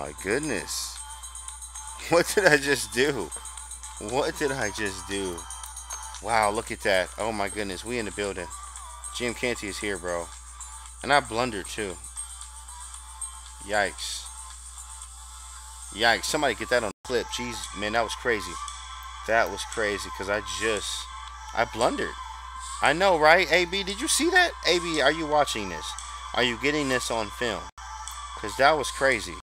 my goodness. What did I just do? What did I just do? Wow, look at that. Oh my goodness, we in the building. GM Canty is here, bro. And I blundered too. Yikes. Yikes. Somebody get that on the clip. Jeez, man, that was crazy. That was crazy because I just, I blundered. I know, right? AB, did you see that? AB, are you watching this? Are you getting this on film? Because that was crazy.